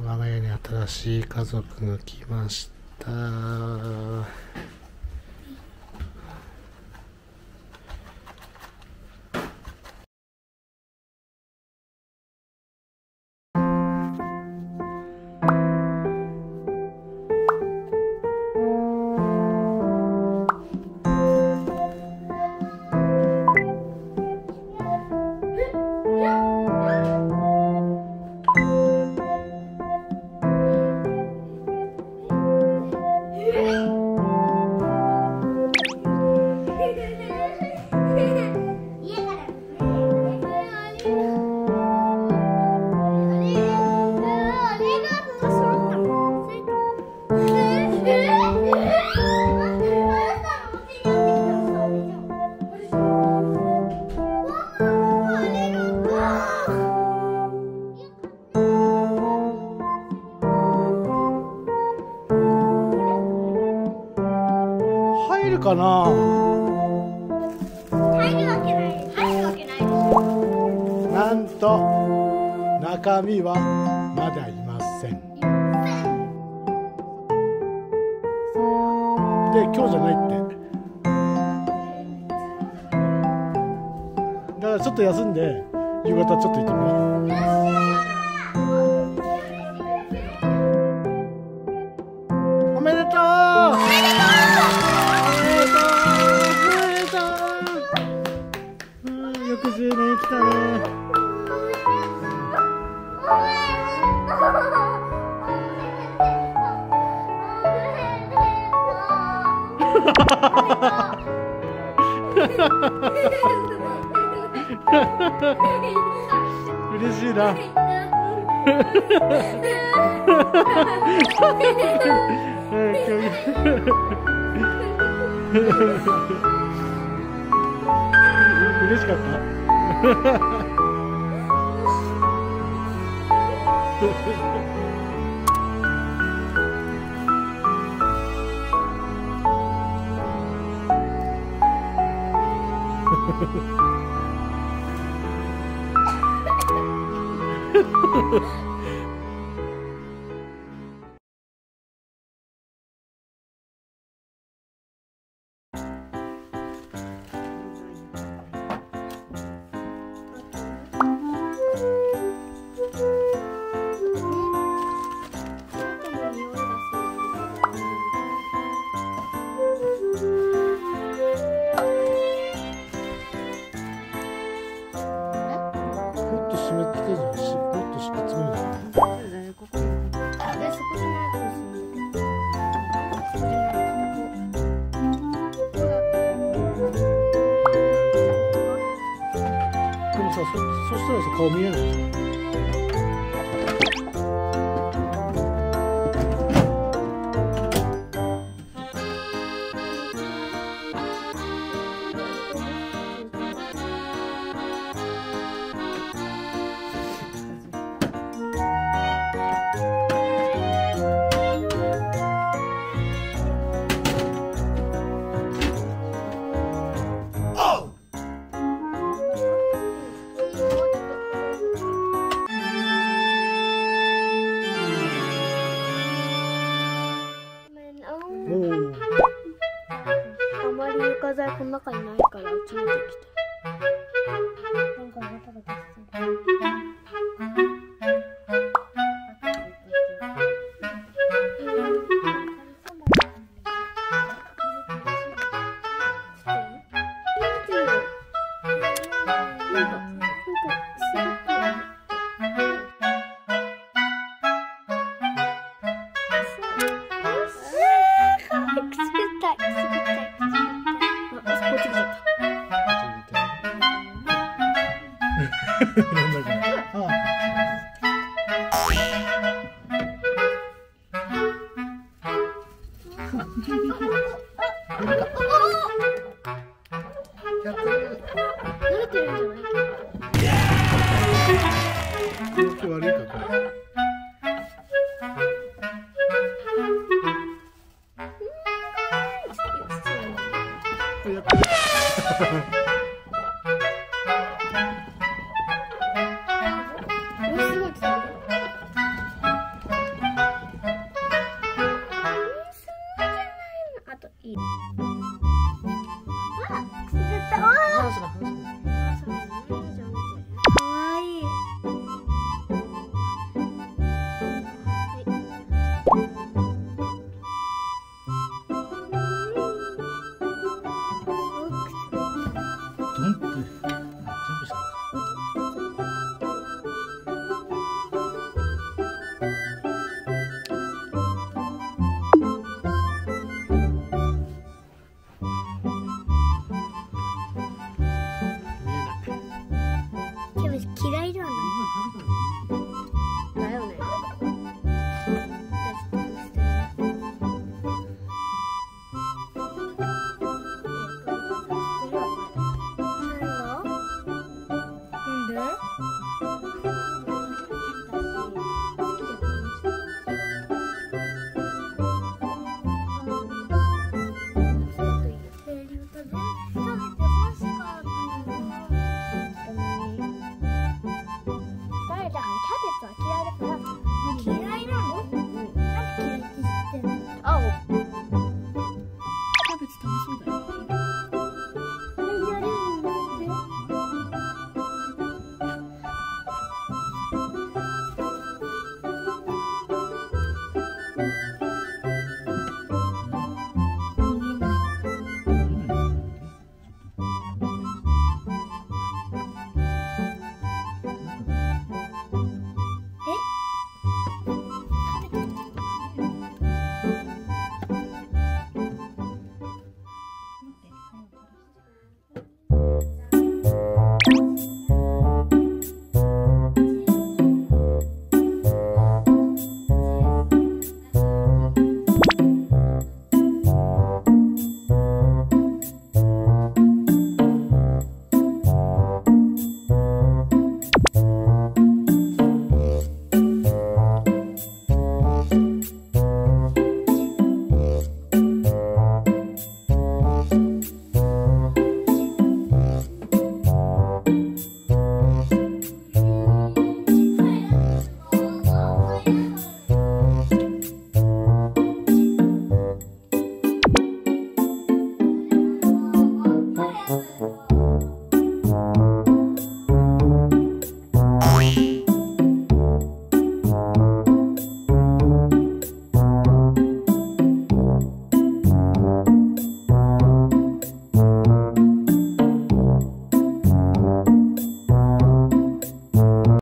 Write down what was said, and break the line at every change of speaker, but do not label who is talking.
我が家に新しい家族が来ました。るかな。
入るわけない入るわけない
なんと中身はまだいません。で今日じゃないって。だからちょっと休んで夕方ちょっと行ってみよう。嬉しいな。うん今日嬉しかった？Ha ha ha ha! そした悪いかこれ。